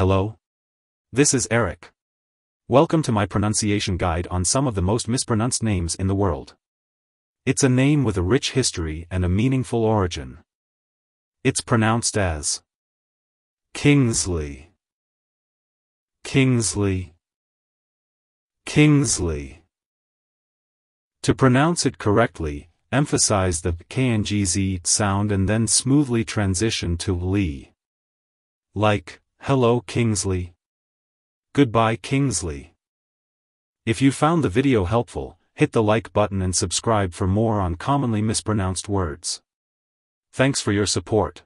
Hello? This is Eric. Welcome to my pronunciation guide on some of the most mispronounced names in the world. It's a name with a rich history and a meaningful origin. It's pronounced as Kingsley. Kingsley. Kingsley. To pronounce it correctly, emphasize the KINGZ sound and then smoothly transition to Lee. Like, hello Kingsley. Goodbye Kingsley. If you found the video helpful, hit the like button and subscribe for more on commonly mispronounced words. Thanks for your support.